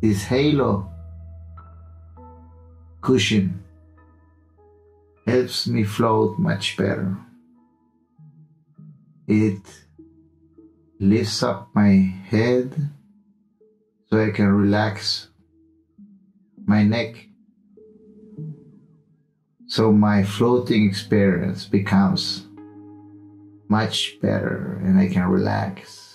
this halo cushion helps me float much better. It lifts up my head so I can relax my neck. So my floating experience becomes much better and I can relax.